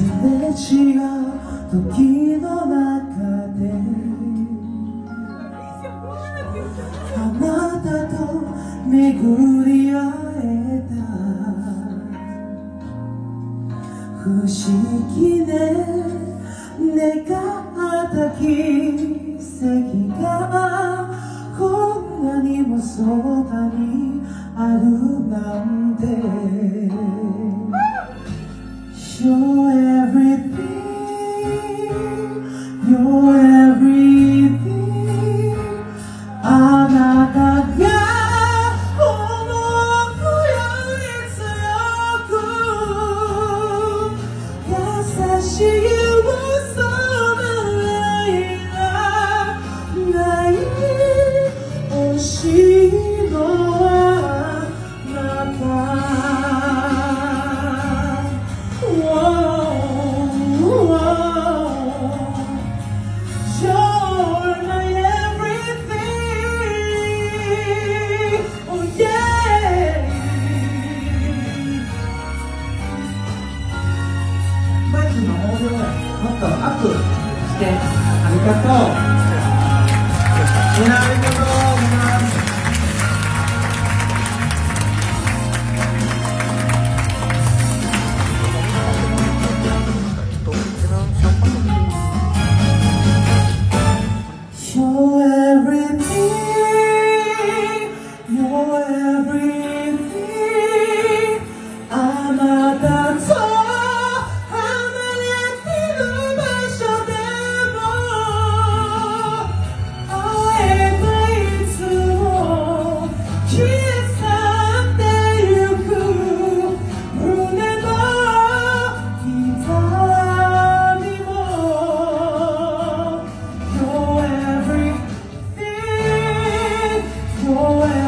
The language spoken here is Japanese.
すれ違う時の中であなたと巡り会えた不思議ね願った奇跡がこんなにもそばにあるなんて You're everything You're everything あなたが思うより強く優しい嘘ないない惜しいもっと熱くしてありがとう。Show every day, your every day. boy